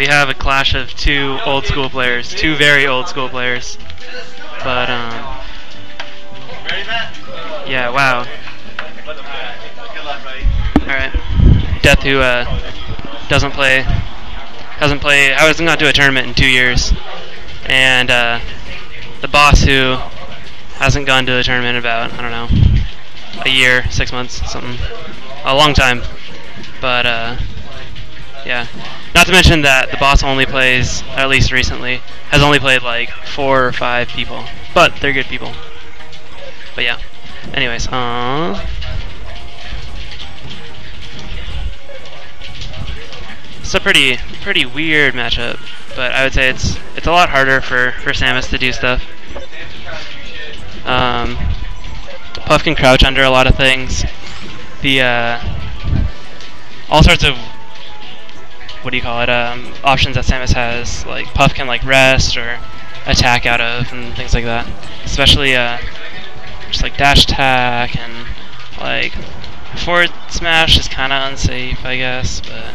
we have a clash of two old school players, two very old school players. But um, yeah, wow. All right, Deth who uh, doesn't play, hasn't played, I wasn't gonna do a tournament in two years, and uh, the boss who hasn't gone to a tournament about I don't know a year, six months, something, a long time. But uh, yeah, not to mention that the boss only plays, at least recently, has only played like four or five people, but they're good people. But yeah. Anyways, uh. It's a pretty pretty weird matchup, but I would say it's it's a lot harder for for Samus to do stuff. Um, Puff can crouch under a lot of things. The uh, all sorts of what do you call it? Um, options that Samus has, like Puff can like rest or attack out of and things like that. Especially uh, just like dash attack and like forward smash is kind of unsafe, I guess, but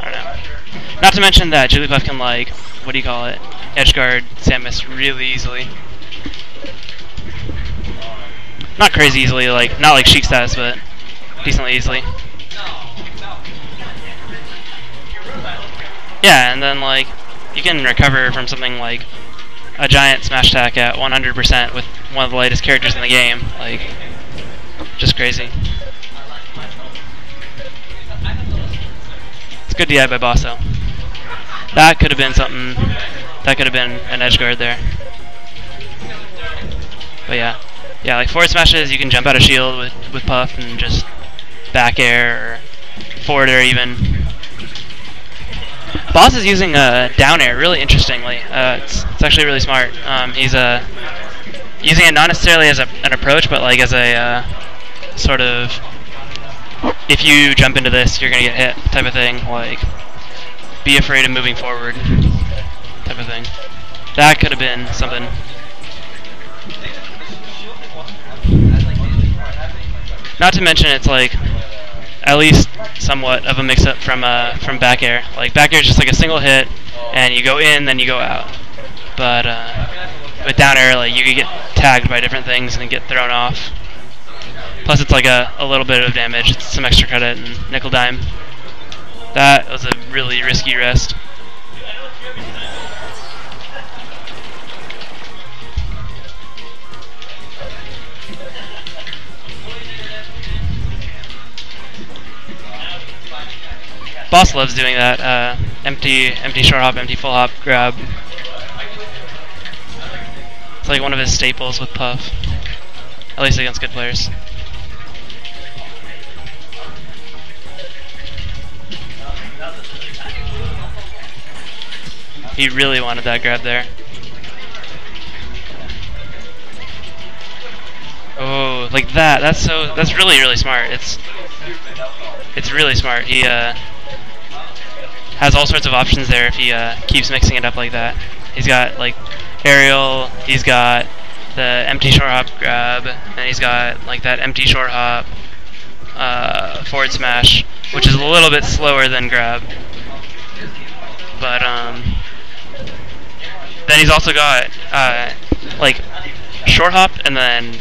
I don't know. Not to mention that Jigglypuff can like what do you call it? Edge guard Samus really easily. Not crazy easily, like not like Sheik status, but decently easily. Yeah, and then like you can recover from something like a giant smash attack at 100% with one of the latest characters in the game. Like, just crazy. It's good DI by Bosso. That could have been something. That could have been an edge guard there. But yeah. Yeah, like forward smashes, you can jump out of shield with, with Puff and just back air or forward air even. Boss is using uh, down air really interestingly. Uh, it's, it's actually really smart. Um, he's uh, using it not necessarily as a, an approach, but like as a uh, sort of if you jump into this, you're gonna get hit type of thing. Like be afraid of moving forward type of thing. That could have been something. Not to mention, it's like at least somewhat of a mix-up from uh, from back air. Like back air is just like a single hit, and you go in, then you go out. But uh, with down air, like you could get tagged by different things and get thrown off. Plus, it's like a, a little bit of damage. It's some extra credit and nickel dime. That was a really risky rest. Boss loves doing that. Uh, empty, empty short hop, empty full hop grab. It's like one of his staples with Puff. At least against good players. He really wanted that grab there. Oh, like that. That's so. That's really, really smart. It's. It's really smart. He uh, has all sorts of options there if he uh, keeps mixing it up like that. He's got like aerial, he's got the empty short hop grab, and he's got like that empty short hop uh, forward smash, which is a little bit slower than grab. But um, then he's also got uh, like short hop and then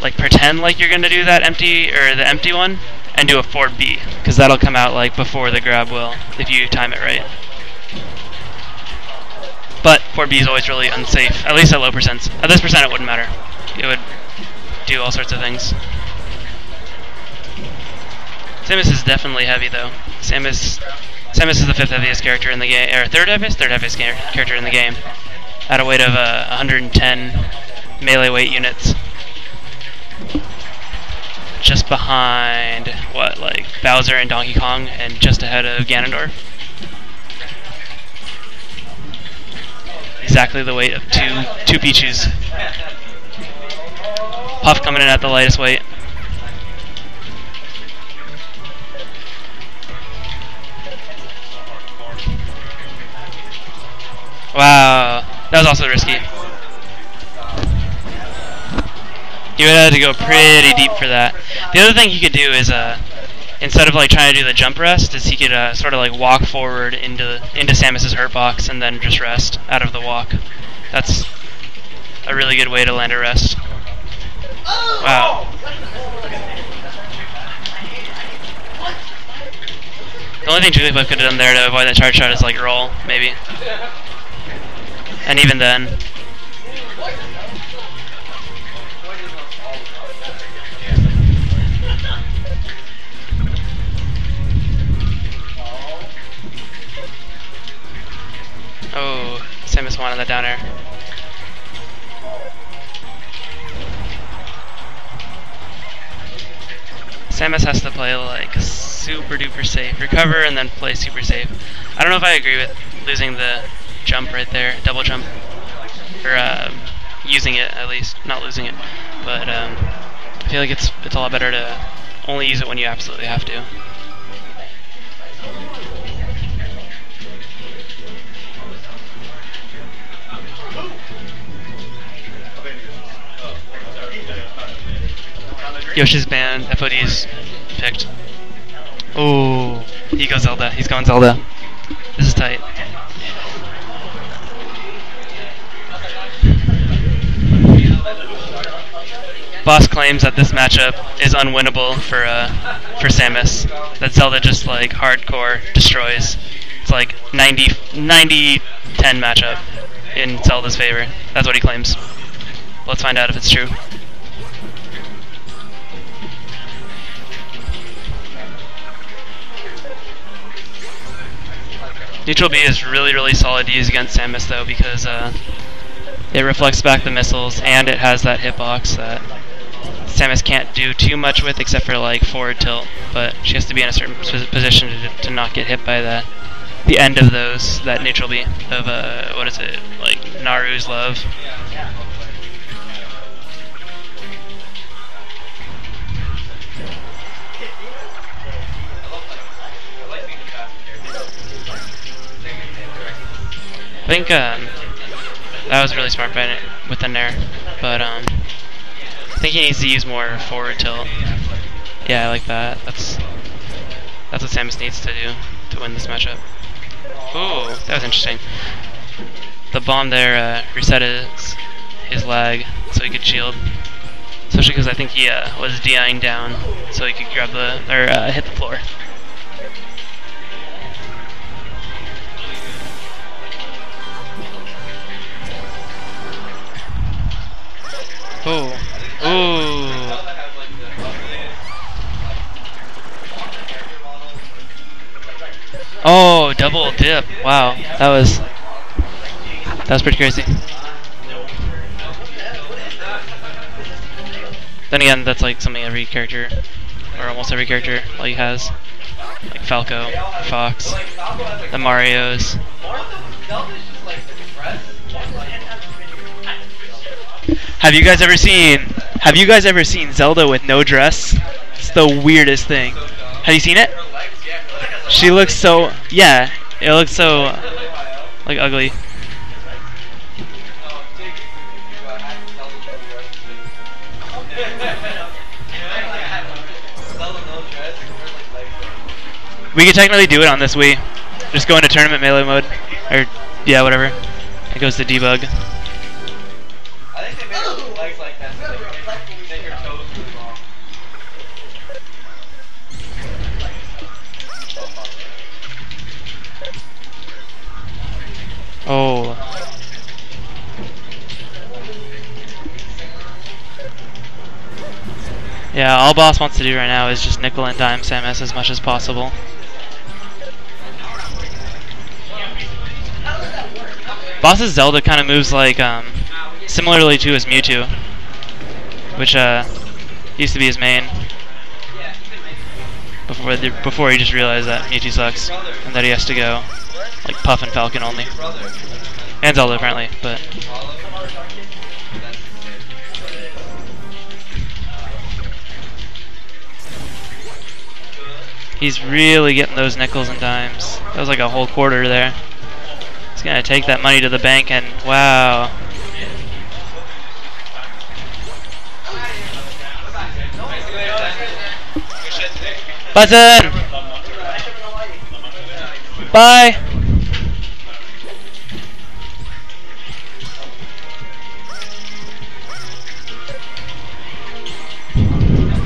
like pretend like you're gonna do that empty or the empty one and do a 4B, because that'll come out like before the grab will, if you time it right. But 4B is always really unsafe, at least at low percents. At this percent it wouldn't matter. It would do all sorts of things. Samus is definitely heavy though. Samus Samus is the fifth heaviest character in the game, or third heaviest? Third heaviest character in the game. At a weight of uh, 110 melee weight units just behind what like Bowser and Donkey Kong, and just ahead of Ganondorf. Exactly the weight of two two Pichus. Puff coming in at the lightest weight. Wow, that was also risky. You would have to go pretty deep for that. The other thing you could do is uh, instead of like trying to do the jump rest, is he could uh, sort of like walk forward into into Samus's hurt box and then just rest out of the walk. That's a really good way to land a rest. Wow. The only thing Jigglypuff could have done there to avoid that charge shot is like roll, maybe. And even then. Oh, Samus wanted that down air. Samus has to play like super duper safe. Recover and then play super safe. I don't know if I agree with losing the jump right there, double jump. Or uh, using it at least, not losing it. But um, I feel like it's it's a lot better to only use it when you absolutely have to. Yoshi's banned, FOD's picked. Oh, he goes Zelda. He's going Zelda. This is tight. Boss claims that this matchup is unwinnable for uh, for Samus. That Zelda just like hardcore destroys. It's like 90 90 10 matchup in Zelda's favor. That's what he claims. Let's find out if it's true. Neutral B is really, really solid to use against Samus though because uh, it reflects back the missiles and it has that hitbox that Samus can't do too much with except for like forward tilt, but she has to be in a certain position to, to not get hit by the the end of those, that neutral B of, uh, what is it, like Nayru's Love. Think um, that was really smart by within there, but um, I think he needs to use more forward tilt. Yeah, I like that. That's that's what Samus needs to do to win this matchup. Ooh, that was interesting. The bomb there uh, reset his, his lag so he could shield. Especially because I think he uh, was DIing down so he could grab the, or uh, hit the floor. That was that was pretty crazy. Then again, that's like something every character, or almost every character, like has. Like Falco, Fox, the Marios. Have you guys ever seen Have you guys ever seen Zelda with no dress? It's the weirdest thing. Have you seen it? She looks so yeah, it looks so like ugly. We could technically do it on this Wii. Just go into tournament melee mode. Or, yeah, whatever. It goes to debug. Yeah, all boss wants to do right now is just nickel and dime Samus as much as possible. Boss's Zelda kind of moves like, um, similarly to his Mewtwo, which, uh, used to be his main. Before, the, before he just realized that Mewtwo sucks, and that he has to go like Puff and Falcon only. And Zelda apparently, but He's really getting those nickels and dimes. That was like a whole quarter there. He's gonna take that money to the bank and wow. Button! Bye!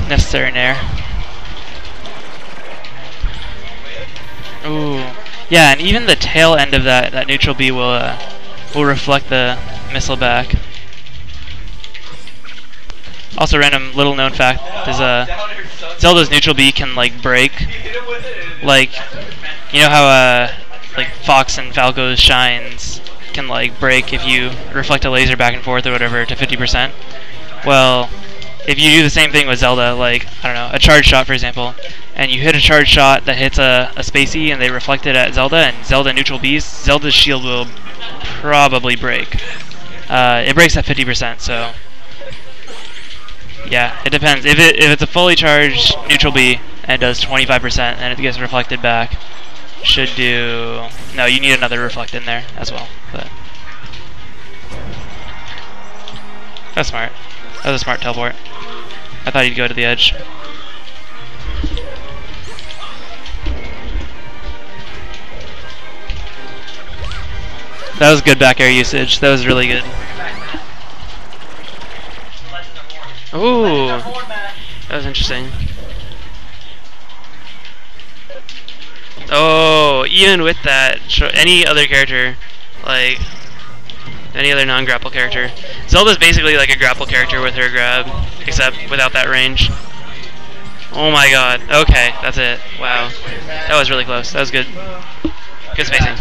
Necessary nair. Ooh. Yeah, and even the tail end of that, that neutral B will, uh, will reflect the missile back. Also, random little known fact is uh, Zelda's neutral B can like break, like you know how uh, like Fox and Falco's shines can like break if you reflect a laser back and forth or whatever to 50%. Well, if you do the same thing with Zelda, like I don't know, a charge shot for example, and you hit a charge shot that hits a, a spacey and they reflect it at Zelda and Zelda neutral Bs, Zelda's shield will probably break. Uh, it breaks at 50%, so yeah, it depends. If it if it's a fully charged neutral B and does 25% and it gets reflected back, should do. No, you need another reflect in there as well. But that's smart. That was a smart teleport. I thought he'd go to the edge. That was good back air usage. That was really good. Ooh, that was interesting. Oh, even with that, any other character, like any other non-grapple character, Zelda's basically like a grapple character with her grab, except without that range. Oh my god. Okay, that's it. Wow. That was really close. That was good. Good spacing.